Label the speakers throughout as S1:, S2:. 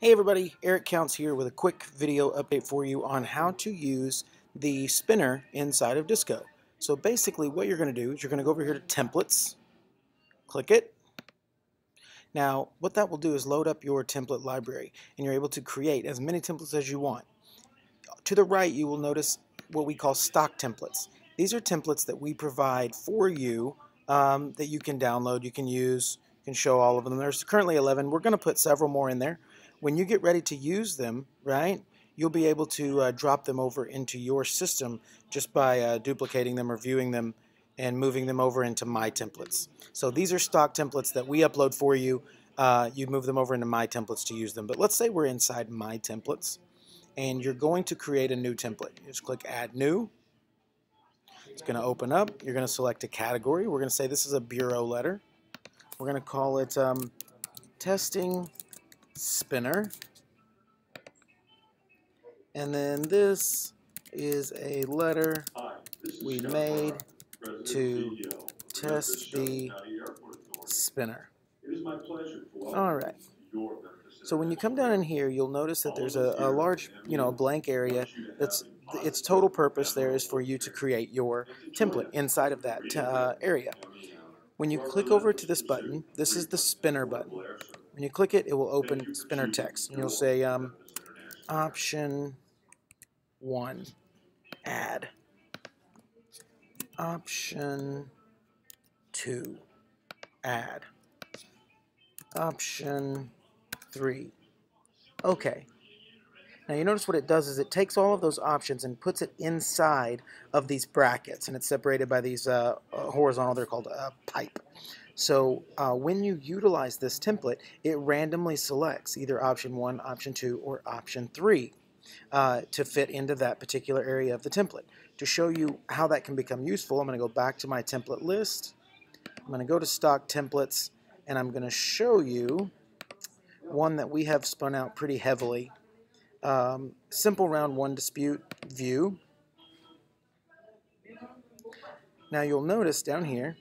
S1: Hey everybody, Eric Counts here with a quick video update for you on how to use the spinner inside of DisCo. So basically what you're going to do is you're going to go over here to Templates, click it. Now what that will do is load up your template library and you're able to create as many templates as you want. To the right you will notice what we call stock templates. These are templates that we provide for you um, that you can download, you can use, you can show all of them. There's currently 11. We're going to put several more in there when you get ready to use them, right, you'll be able to uh, drop them over into your system just by uh, duplicating them or viewing them and moving them over into My Templates. So these are stock templates that we upload for you. Uh, you move them over into My Templates to use them. But let's say we're inside My Templates and you're going to create a new template. You just click Add New. It's going to open up. You're going to select a category. We're going to say this is a bureau letter. We're going to call it um, Testing spinner. And then this is a letter we made to test the spinner. All right. So when you come down in here, you'll notice that there's a, a large, you know, blank area that's its total purpose there is for you to create your template inside of that uh, area. When you click over to this button, this is the spinner button. When you click it, it will open spinner text. And you'll say um, option 1, add. Option 2, add. Option 3. Okay. Now you notice what it does is it takes all of those options and puts it inside of these brackets and it's separated by these uh, uh horizontal, they're called a pipe. So uh, when you utilize this template, it randomly selects either option 1, option 2, or option 3 uh, to fit into that particular area of the template. To show you how that can become useful, I'm going to go back to my template list. I'm going to go to stock templates, and I'm going to show you one that we have spun out pretty heavily. Um, simple round 1 dispute view. Now you'll notice down here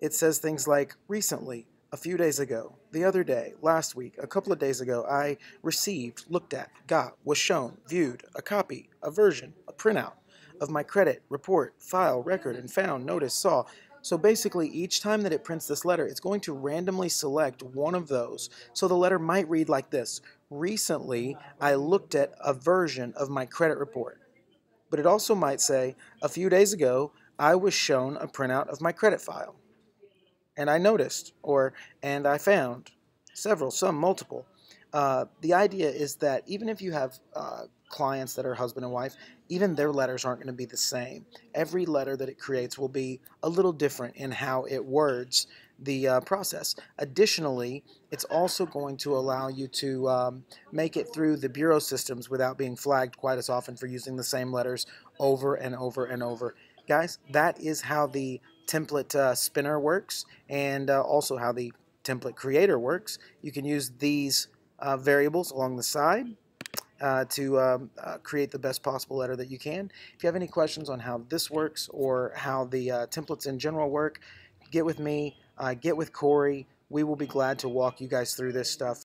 S1: it says things like recently, a few days ago, the other day, last week, a couple of days ago, I received, looked at, got, was shown, viewed, a copy, a version, a printout of my credit, report, file, record, and found, notice, saw. So basically, each time that it prints this letter, it's going to randomly select one of those. So the letter might read like this Recently, I looked at a version of my credit report. But it also might say, A few days ago, I was shown a printout of my credit file and I noticed, or and I found, several, some multiple. Uh, the idea is that even if you have uh, clients that are husband and wife, even their letters aren't going to be the same. Every letter that it creates will be a little different in how it words the uh, process. Additionally, it's also going to allow you to um, make it through the bureau systems without being flagged quite as often for using the same letters over and over and over. Guys, that is how the template uh, spinner works and uh, also how the template creator works. You can use these uh, variables along the side uh, to um, uh, create the best possible letter that you can. If you have any questions on how this works or how the uh, templates in general work, get with me, get with Corey. We will be glad to walk you guys through this stuff